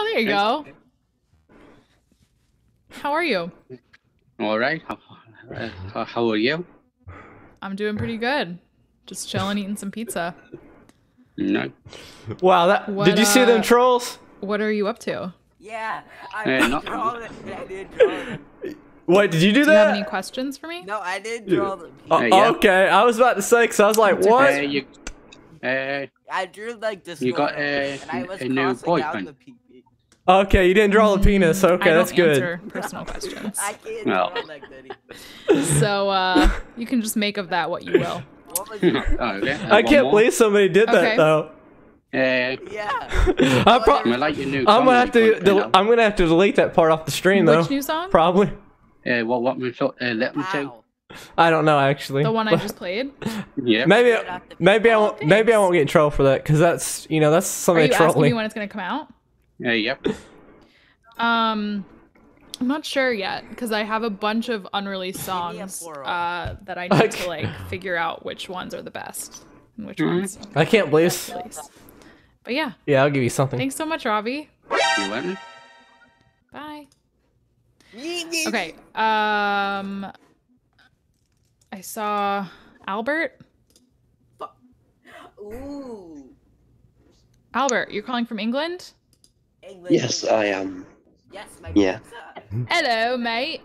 Oh, there you go. How are you? All right. How, uh, how, how are you? I'm doing pretty good. Just chilling, eating some pizza. No. Wow, that What, did you see them uh, trolls? What are you up to? Yeah, I did not- draw them. I did draw them. Wait, did you do Do you have any questions for me? No, I did draw them. Uh, yeah. Okay, I was about to say because I was like, That's Uh, what? you, uh, I drew like this. You got one, a- and I was a new crossing out boyfriend. The pee-pee. Okay, you didn't draw a penis. Okay, I that's don't good. answer personal questions. I can't No. draw like that. So uh, you can just make of that what you will. What was oh, okay. uh, I one can't more. believe somebody did Okay. that though. Uh, Yeah. I pro- I like your new. I'm gonna have to. del- I'm gonna have to delete that part off the stream though. Which new song? Probably. Uh, what what we thought? Uh, let me say. Wow. I don't know actually. The one I just played. Yeah. maybe. Right off the- Maybe I won't. Oh, Maybe I won't get in trouble for that because that's you know that's Are somebody you asking me trolling. when it's gonna come out? Uh, yep. Um, I'm not sure yet because I have a bunch of unreleased songs uh, that I need Okay. to like figure out which ones are the best and which Mhm. ones I can't believe. release. But yeah, Yeah, I'll give you something. thanks so much, Robbie. You want it? Bye. Yee, yee. Okay. Um, I saw Albert. Ooh. Albert, you're calling from England? England. Yes, I am. Yes, my Yeah. pizza. Hello, mate.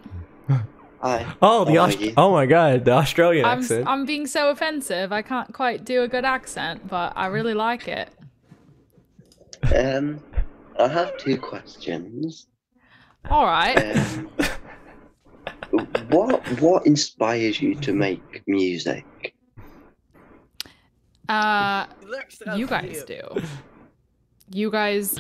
Hi. Oh, the How Aust- Oh my God, the Australian I'm accent. I'm being so offensive. I can't quite do a good accent, but I really like it. Um, I have two questions. All right. Um, what what inspires you to make music? Uh, You look you guys do. You guys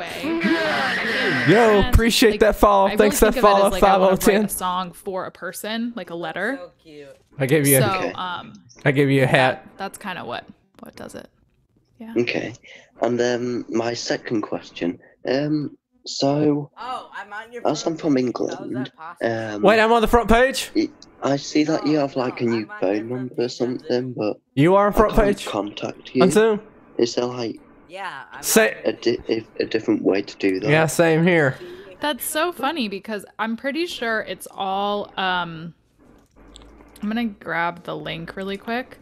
inspire me in every way. Yo, And, appreciate like, that follow. I Thanks really that think of it follow. as, like, I Five wanna out of write. A song for a person, like a letter. So cute. I gave you. So, A, Okay. um, I gave you a hat. that's kind of what what does it. Yeah. Okay, and um, my second question. Um, so Oh, I'm on your. as I'm from England, um, Wait, I'm on the front page. I see that you have like a new phone number or something, but You are on I front can't page. contact you. On Zoom. Is there like Yeah. I'm Say- a, di- a different way to do that? Yeah, same here. That's so funny because I'm pretty sure it's all um I'm going to grab the link really quick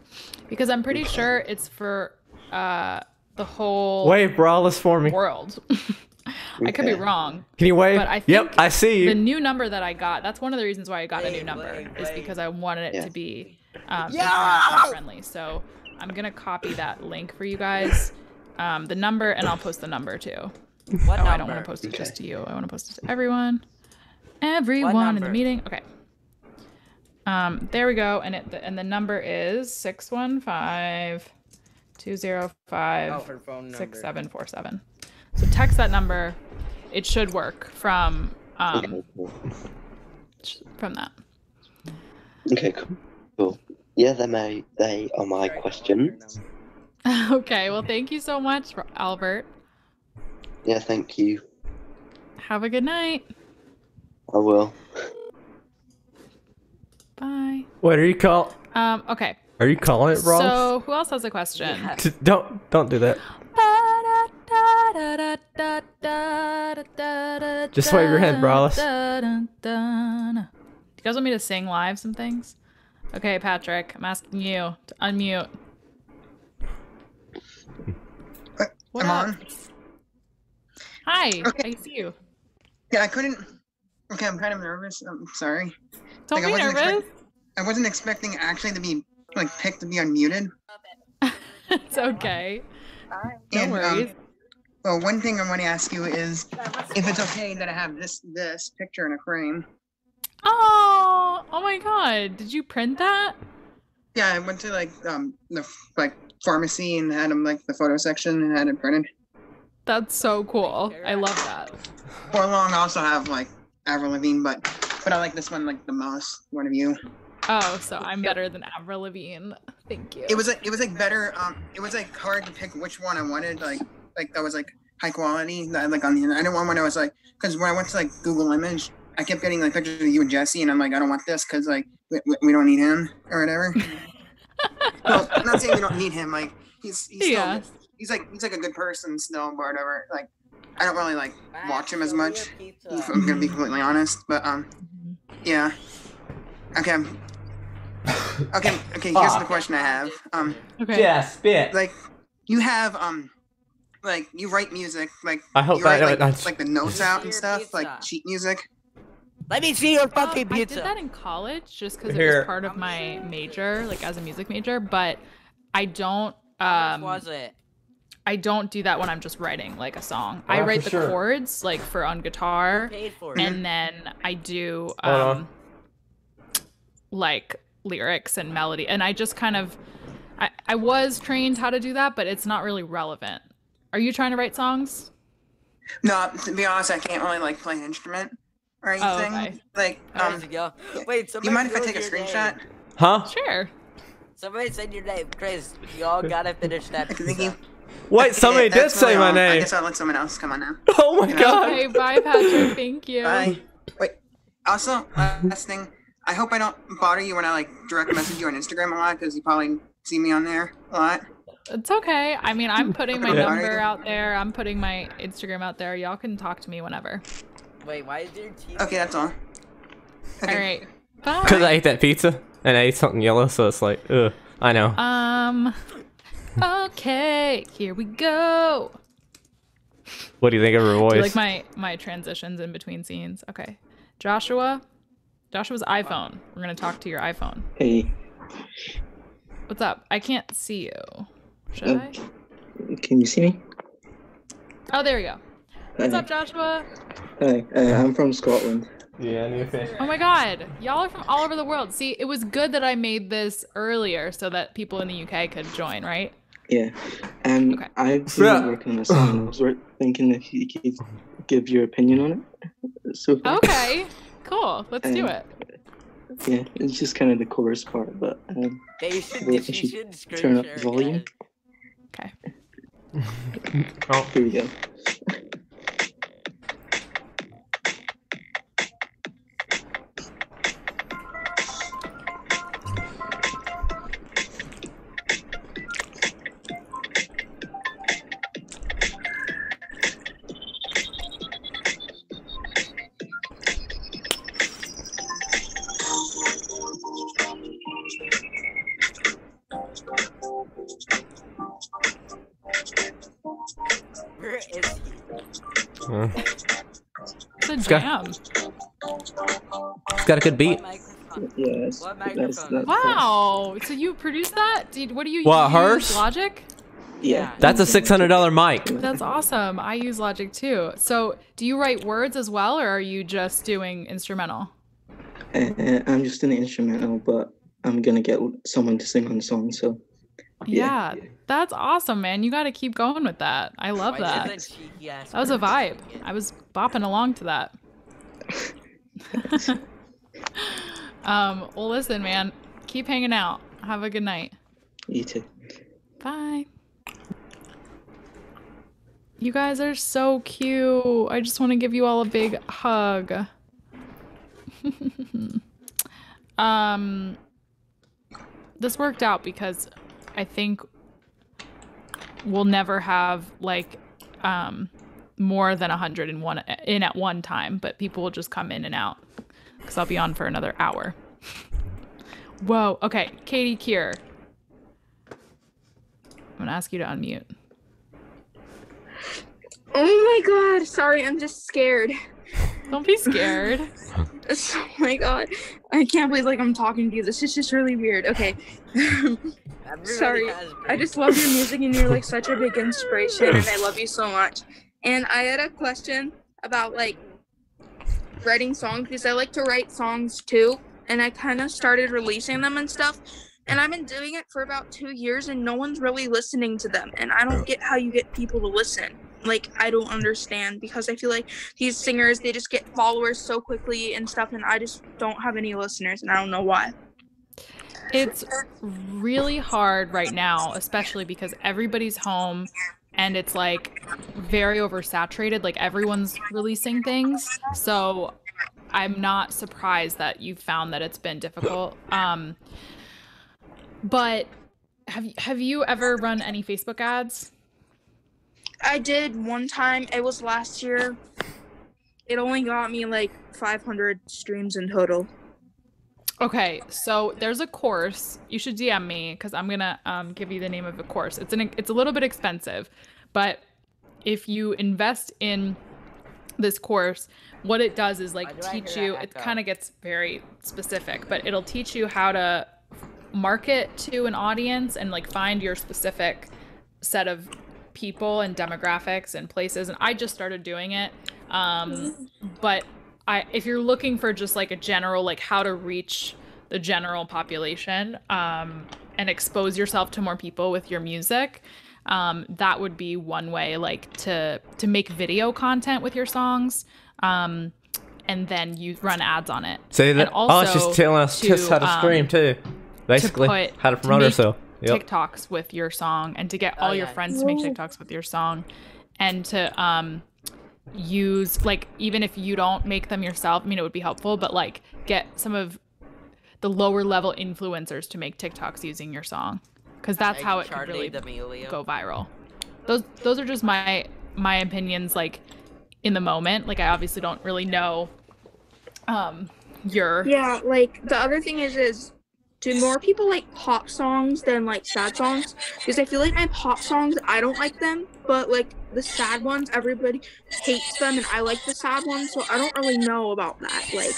because I'm pretty sure it's for uh the whole Wave braless for me. world. I could be wrong. Can you wave? But I yep, I see The new number that I got, that's one of the reasons why I got a new Wait, number wait, is because I wanted it Yeah. to be um Yeah! friendly. So I'm going to copy that link for you guys. Um, the number and I'll post the number too. What Oh, number? I don't want to post it Okay. just to you. I want to post it to everyone. Everyone in the meeting. Okay. Um, there we go. And it and the number is 615 Oh, 205 her phone number. 6747. So text that number. It should work from um Okay, cool. sh- from that. Okay, cool. cool. Yeah, they may they are my questions. okay. Well, thank you so much, Albert. Yeah, thank you. Have a good night. I will. Bye. What are you call? Um, okay. Are you calling it wrong? So, who else has a question? Yeah. Don't don't do that. Just wave your hand, Brawless. Do you guys want me to sing live some things? Okay, Patrick, I'm asking you to unmute. What I'm up? on. Hi, Okay. I see you. Yeah, I couldn't. Okay, I'm kind of nervous. I'm sorry. Don't Like, I be wasn't nervous. I wasn't expecting actually to be like picked to be unmuted. it's okay. No And, um, worries. Well, one thing I want to ask you is if it's okay that I have this this picture in a frame. Oh, oh my god. Did you print that? Yeah, I went to like um the f- like pharmacy and had them like the photo section and had it printed. That's so cool. I love that. For long, I also have like Avril Lavigne, but but I like this one like the most. One of you. Oh, so I'm better than Avril Lavigne. Thank you. It was like it was like better. Um, it was like hard to pick which one I wanted. Like like that was like high quality. That like on the I didn't want one. I was like because when I went to like Google Image, I kept getting like pictures of you and Jesse, and I'm like I don't want this because like we, we- we don't need him or whatever. well, I'm not saying we don't need him. Like he's he's Yeah. he's like he's like a good person still, but whatever. Like I don't really like watch him as show me your much. If I'm gonna be completely honest, but um, yeah. Okay. Okay. Okay. Here's the question I have. Um, Okay. Yeah, spit. like you have um, like you write music, like I hope you write that- like, that's- like the notes out and Your stuff, like pizza. sheet music. Let me see your Um, fucking I pizza. did that in college just because it was part of my major, like as a music major. But I don't. Um, much was it? I don't do that when I'm just writing like a song. Oh, I write the sure. chords like for on guitar, Paid for it. and then I do Hold on. um, like lyrics and melody, and I just kind of. I, I was trained how to do that, but it's not really relevant. Are you trying to write songs? No, to be honest, I can't really like play an instrument or Oh, anything. okay. Like, um, does it go? Wait, do somebody you mind if I take a screenshot? name. Huh? Sure. Somebody said your name, Chris. You all gotta finish that. Okay, thank you. pizza. Wait, somebody did say really my all. I name. guess I'll let someone else come on now. Oh my god. Okay, bye, Patrick. Thank you. Bye. Wait. Also, last thing. I hope I don't bother you when I like direct message you on Instagram a lot because you probably see me on there a lot. It's okay. I mean, I'm putting my number out there. I'm putting my Instagram out there. Y'all can talk to me whenever. Wait, why is your teeth? Okay, that's all. Okay. All right. Bye. Because I ate that pizza and I ate something yellow, so it's like, ugh. I know. Um. Okay, here we go. What do you think of her Do voice? you like my my transitions in between scenes? Okay, Joshua. Joshua's iPhone. We're gonna talk to your iPhone. Hey, What's up? I can't see you. Should I? can you see me? Oh, there we go. What's Hi. up, Joshua? Hi, uh, I'm from Scotland. yeah, new fish. Oh my God, y'all are from all over the world. See, it was good that I made this earlier so that people in the UK could join, right? Yeah, and Okay. I've Yeah. been working on a song. I was thinking if you could give your opinion on it. So far. Okay, cool. Let's do it. Yeah, it's just kind of the chorus part, but um, Yeah, you should, Wait, you I should, should screen turn up share the it, volume. Okay. Oh, here we go. got- jam. it's got a good beat. What microphone? Yeah, that's, What that's, that's Wow. So you produced that? Did what do you What, use? hers? Logic? Yeah, That's a six hundred dollar mic. That's awesome. I use Logic too. So do you write words as well, or are you just doing instrumental? Uh, I'm just an instrumental, but I'm gonna get someone to sing on the song. So Yeah, Yeah. that's awesome, man. You got to keep going with that. I love Why that. doesn't That was a vibe. I was bopping along to that. um, well, listen, man. Keep hanging out. Have a good night. you too. Bye. You guys are so cute. I just want to give you all a big hug. um this worked out because I think we'll never have like um more than 101 in one in at one time, but people will just come in and out cuz I'll be on for another hour. Whoa. Okay, Katie Kier. I'm going to ask you to unmute. Oh my god, sorry, I'm just scared. Don't be scared. Oh my god. I can't believe like I'm talking to you. This is just really weird. Okay. Sorry, I just love your music and you're like such a big inspiration and I love you so much. And I had a question about like writing songs because I like to write songs too and I kind of started releasing them and stuff. And I've been doing it for about 2 years and no one's really listening to them and I don't oh. get how you get people to listen. Like I don't understand because I feel like these singers they just get followers so quickly and stuff and I just don't have any listeners and I don't know why. It's really hard right now, especially because everybody's home and it's like very oversaturated. Like everyone's releasing things. So I'm not surprised that you found that it's been difficult. Um, but have have you ever run any Facebook ads? I did one time. It was last year. It only got me like 500 streams in total. Okay, so there's a course. You should DM me because I'm gonna um, give you the name of the course. It's an it's a little bit expensive, but if you invest in this course, what it does is like do teach you. It kind of gets very specific, but it'll teach you how to market to an audience and like find your specific set of people and demographics and places. And I just started doing it, um, but I if you're looking for just like a general like how to reach the general population um, and expose yourself to more people with your music um, that would be one way like to to make video content with your songs um, and then you run ads on it See And that? oh, she's also telling us just how to um, scream too. Basically, put- how to to promote make herself. Yep. TikToks with your song and to get Oh, all your yeah. friends to make TikToks with your song and to um use like even if you don't make them yourself, I mean it would be helpful, but like get some of the lower level influencers to make TikToks using your song cuz that's Like how it could really go viral. Those those are just my my opinions like in the moment. Like I obviously don't really know um your Yeah, like the other thing is is do more people like pop songs than like sad songs? Because I feel like my pop songs I don't like them, but like the sad ones everybody hates them and I like the sad ones, so I don't really know about that. Like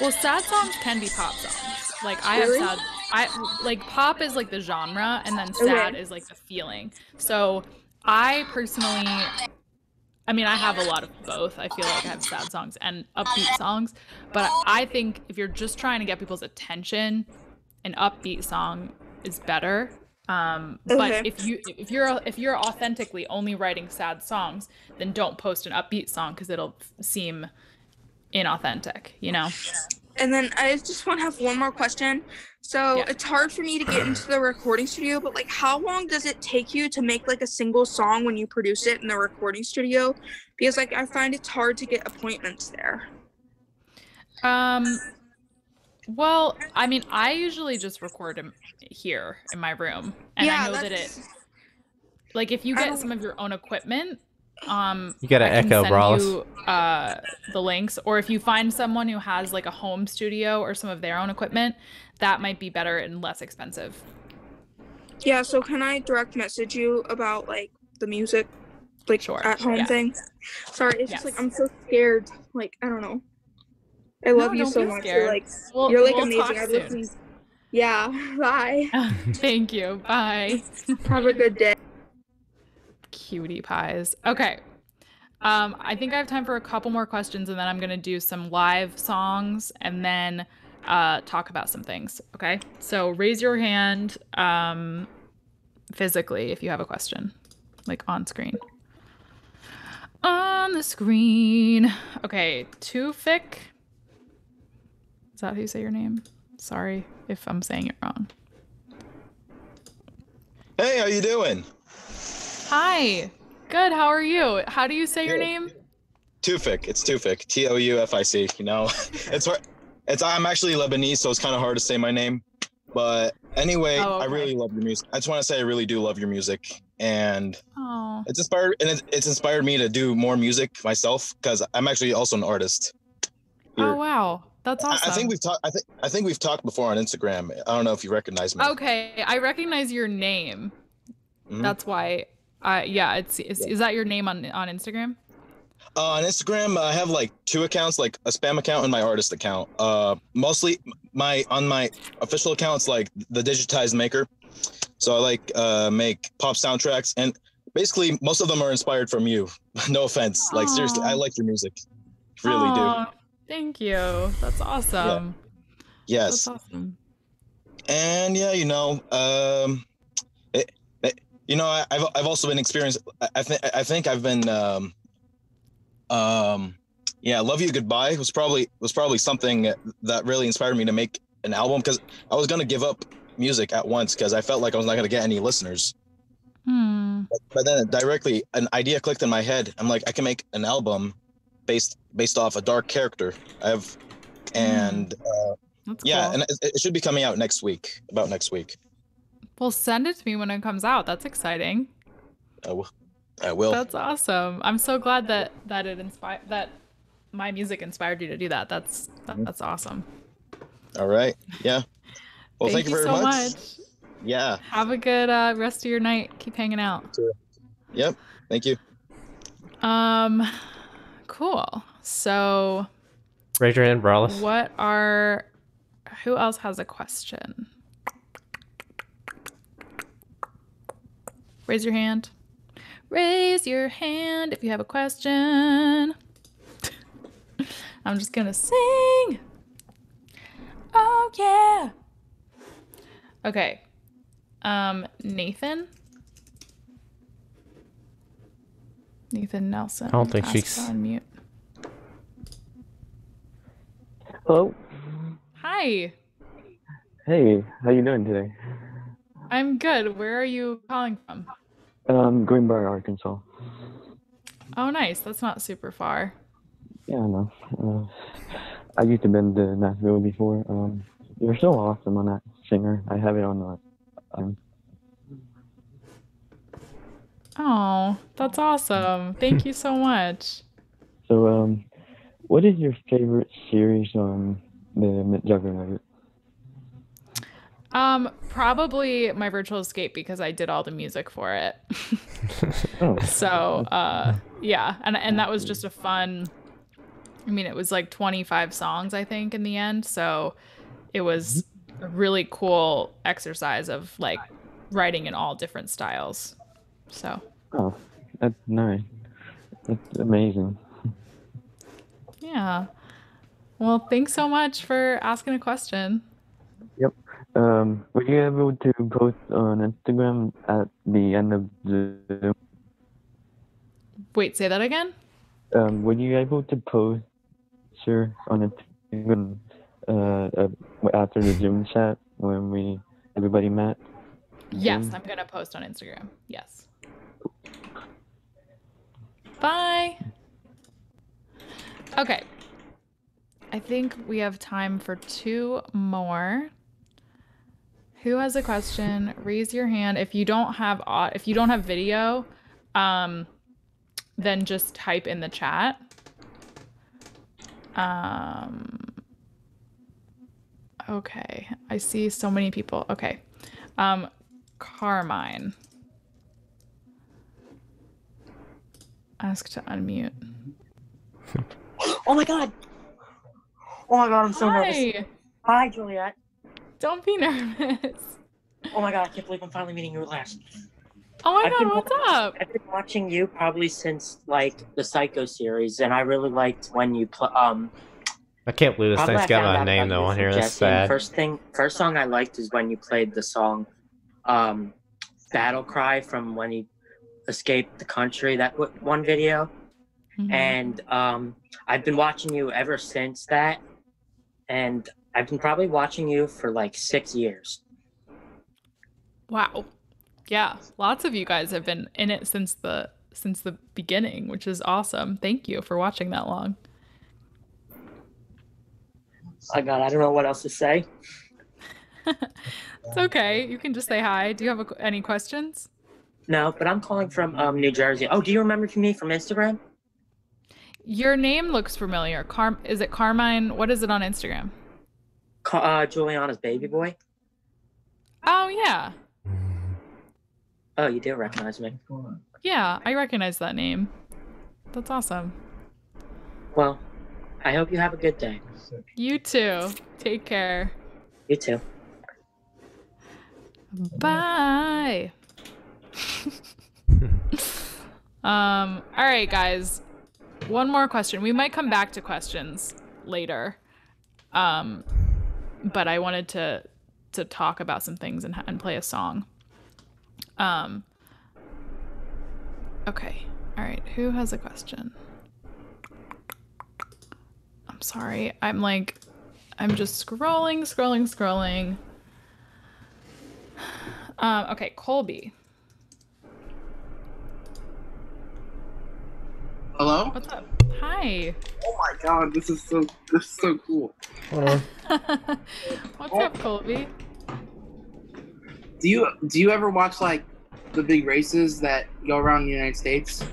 Well, sad songs can be pop songs. Like I Really? have sad. I like pop is like the genre, and then sad Okay. is like the feeling. So I personally, I mean, I have a lot of both. I feel like I have sad songs and upbeat songs, but I think if you're just trying to get people's attention, an upbeat song is better. Um, but if you if you're if you're authentically only writing sad songs, then don't post an upbeat song because it'll seem inauthentic. You know. And then I just want to have one more question. So Yeah. it's hard for me to get into the recording studio, but like, how long does it take you to make like a single song when you produce it in the recording studio? Because like I find it's hard to get appointments there. Um. Well, I mean, I usually just record 'em here in my room, and I know that it like if you get some of your own equipment, um, You gotta I echo, send you, uh, the links, or if you find someone who has like a home studio or some of their own equipment, that might be better and less expensive. Yeah. So can I direct message you about like the music, like Sure, at home yeah. thing? Sorry, it's just like I'm so scared. Like I don't know. I love No, you so much. scared. You're like We'll, you're like we'll amazing. I've listened. Yeah. Bye. Thank you. Bye. Have a good day. Cutie pies. Okay. Um, I think I have time for a couple more questions, and then I'm gonna do some live songs, and then uh, talk about some things. Okay. So raise your hand um, physically if you have a question, like on screen. On the screen. Okay. Toufic. Is that how you say your name? Sorry if I'm saying it wrong. Hey, how you doing? Hi. Good. How are you? How do you say your name? Toufic. It's Toufic. T O U F I C. You know, it's hard. It's I'm actually Lebanese, so it's kind of hard to say my name. But anyway, Oh, I really love your music. I just want to say I really do love your music, and Oh. it's inspired and it, it's inspired me to do more music myself because I'm actually also an artist. Oh wow, that's awesome. I think we've talked. I think I think we've talked before on Instagram. I don't know if you recognize me. Okay, I recognize your name. Mhm. That's why. Uh, yeah, it's is, is that your name on on Instagram? Uh, on Instagram, I have like two accounts, like a spam account and my artist account. Uh, mostly my on my official account, it's like the digitized maker. So I like uh make pop soundtracks, and basically most of them are inspired from you. no offense, like seriously, I like your music, really do. Thank you. That's awesome. Yes, That's awesome. and yeah, you know, um, you know, I, I've I've also been experienced. I, think I think I've been um, um, yeah, love you goodbye was probably was probably something that really inspired me to make an album because I was gonna give up music at once because I felt like I was not gonna get any listeners. Hmm. But, but then directly an idea clicked in my head. I'm like, I can make an album based based off a dark character. I have, and uh, yeah, cool. and it, it should be coming out next week. About next week. Well, send it to me when it comes out. That's exciting. Uh, I will. That's awesome. I'm so glad that that it inspired that my music inspired you to do that. That's that, that's awesome. All right. Yeah. Well, thank, you very so much. much. Yeah. Have a good uh, rest of your night. Keep hanging out. Yep. Thank you. Um, cool. So, Raise your hand, Brawless. what are? Who else has a question? Raise your hand. Raise your hand if you have a question. I'm just gonna sing. Oh yeah. Okay. Um, Nathan. Nathan Nelson. I don't think she's- to unmute. Hello. Hi. Hey, how you doing today? I'm good. Where are you calling from? Um, Greenbrier, Arkansas. Oh, nice. That's not super far. Yeah, I know. Uh, I used to been to Nashville before. Um, you're so awesome on that singer. I have it on the. Um, Oh, that's awesome. Thank you so much. so, um, what is your favorite series on the Juggernaut? Um, probably my virtual escape because I did all the music for it. Oh. so, uh, yeah, and and that was just a fun. I mean, it was like 25 songs, I think, in the end. So, it was a really cool exercise of like writing in all different styles. So, Oh, that's nice. That's amazing. yeah. Well, thanks so much for asking a question. Um, were you able to post on Instagram at the end of the Zoom? Wait, say that again? Um, were you able to post, sir, on Instagram uh, uh, after the Zoom chat when we everybody met? Yes? I'm gonna post on Instagram. Yes. Bye. Okay. I think we have time for two more. Who has a question? Raise your hand. If you don't have if you don't have video, um, then just type in the chat. Um. Okay, I see so many people. Okay, um, Carmine. Ask to unmute. Oh my god! Oh my god, I'm so nervous. Hi. Hi, Juliette. Don't be nervous. Oh my god, I can't believe I'm finally meeting you at last. Oh my I've god, what's wa- up? I've been watching you probably since like the Psycho series, and I really liked when you pl- um. I can't believe this probably thing's I got my name though on here. That's Jesse, sad. First thing, first song I liked is when you played the song, um, "Battle Cry" from when he escaped the country. That w- one video, Mm-hmm. and um, I've been watching you ever since that, and I've been probably watching you for like six years. Wow. Yeah, lots of you guys have been in it since the since the beginning, which is awesome. Thank you for watching that long. Oh God, I don't know what else to say. It's okay. You can just say hi. Do you have a, any questions? No, but I'm calling from um, New Jersey. Oh, do you remember me from Instagram? Your name looks familiar. Car is it Carmine? What is it on Instagram? Uh, Juliana's baby boy. Oh yeah. Oh, you do recognize me. Yeah, I recognize that name. That's awesome. Well, I hope you have a good day. You too. Take care. You too. Bye. um, all right, guys. One more question. We might come back to questions later. Um, but I wanted to to talk about some things and, and play a song. Um, okay. All right. Who has a question? I'm sorry. I'm like, I'm just scrolling, scrolling, scrolling. Um, okay, Colby. Hello? What's up? Hi. Oh my god, this is so this is so cool. What's up, Colby? Do you do you ever watch like the big races that go around the United States?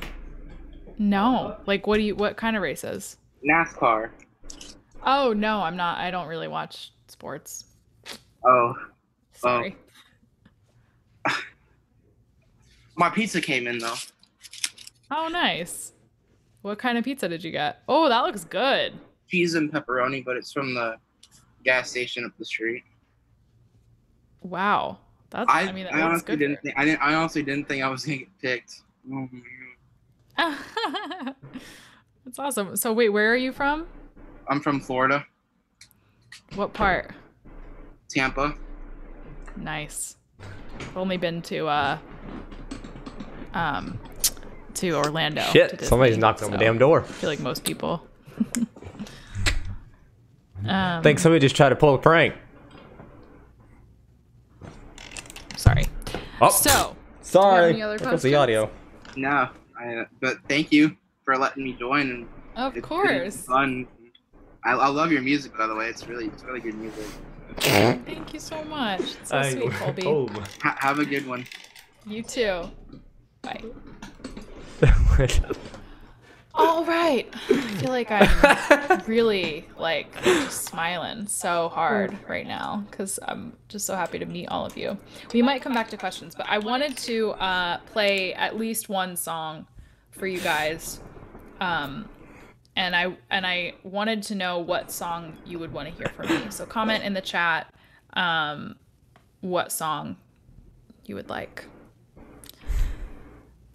No. Like, what do you? What kind of races? NASCAR. Oh no, I'm not. I don't really watch sports. Oh. Sorry. Oh. My pizza came in though. Oh, nice. What kind of pizza did you get? Oh, that looks good. Cheese and pepperoni, but it's from the gas station up the street. Wow. That's. I, I, mean, that I looks honestly good. didn't think I didn't I honestly didn't think I was gonna get picked. Oh my God. That's awesome. So wait, where are you from? I'm from Florida, What part? Tampa. Nice. I've only been to uh um to Orlando. Shit, to somebody's Disney, knocking on the damn door. I feel like most people. um, think somebody just tried to pull a prank. Sorry. Oh, So, sorry. any other the audio. No, I, but thank you for letting me join. Of it's course. fun. I, I love your music, by the way. It's really it's really good music. Thank you so much. It's so I- sweet, Colby. oh. Ha- have a good one. You too. Bye. All right. I feel like I'm really like just smiling so hard right now because I'm just so happy to meet all of you. We might come back to questions, but I wanted to uh, play at least one song for you guys, um, and I and I wanted to know what song you would want to hear from me. So comment in the chat um, what song you would like.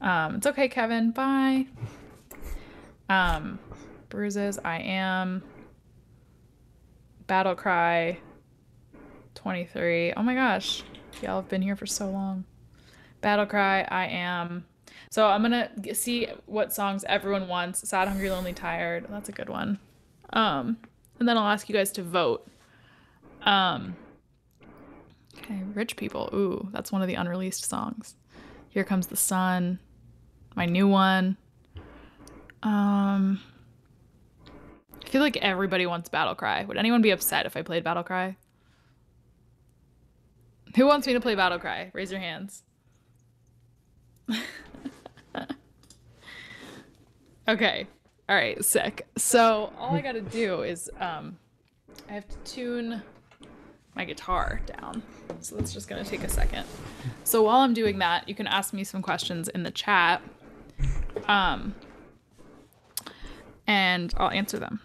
Um, it's okay, Kevin. Bye. Um, bruises. I am. Battle cry. Twenty three. Oh my gosh, y'all have been here for so long. Battle cry. I am. So I'm gonna see what songs everyone wants. Sad, hungry, lonely, tired. That's a good one. Um, and then I'll ask you guys to vote. Um. Okay, rich people. Ooh, that's one of the unreleased songs. Here comes the sun. My new one. Um I feel like everybody wants Battle Cry. Would anyone be upset if I played Battle Cry? Who wants me to play Battle Cry? Raise your hands. okay. All right, sick. So, all I got to do is um I have to tune my guitar down. So that's just going to take a second. So while I'm doing that, you can ask me some questions in the chat. Um and I'll answer them.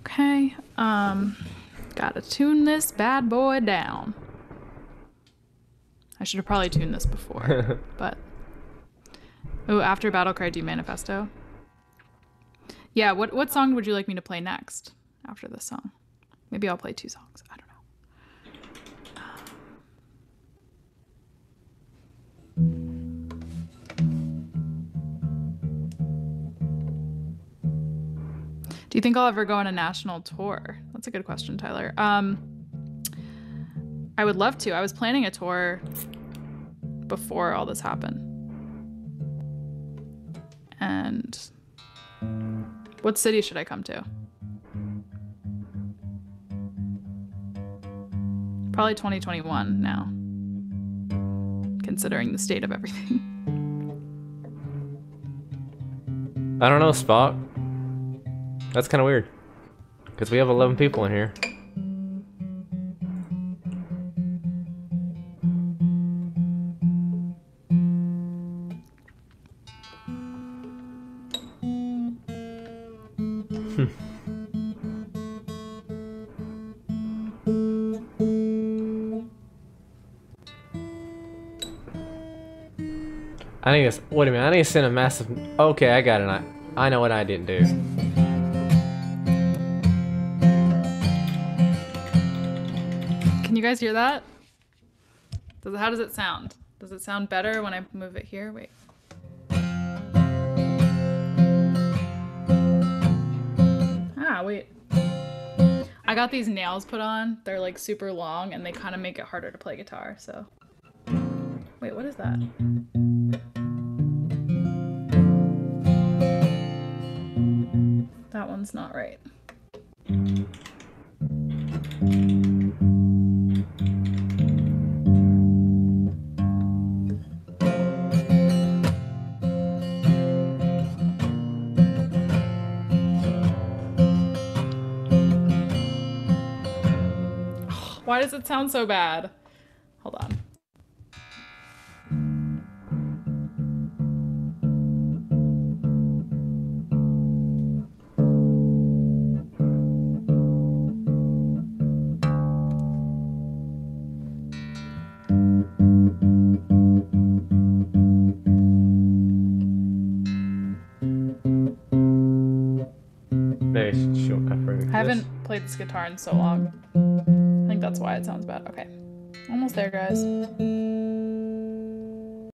Okay, um, gotta tune this bad boy down. I should have probably tuned this before, but. Oh, after Battle Cry, do Manifesto? Yeah, what, what song would you like me to play next after this song? Maybe I'll play two songs. I don't know. Do you think I'll ever go on a national tour? That's a good question, Tyler. Um, I would love to. I was planning a tour before all this happened. And what city should I come to? Probably 2021 now, considering the state of everything. I don't know, Spock. That's kind of weird. Because we have 11 people in here. I need to. Wait a minute. I need to send a massive. Okay, I got it. I, I know what I didn't do. Can you guys hear that? Does how does it sound? Does it sound better when I move it here? Wait. Ah, wait. I got these nails put on. They're like super long and they kind of make it harder to play guitar. So, wait, what is that? One's not right. Why does it sound so bad? This guitar in so long. I think that's why it sounds bad. Okay. Almost there, guys.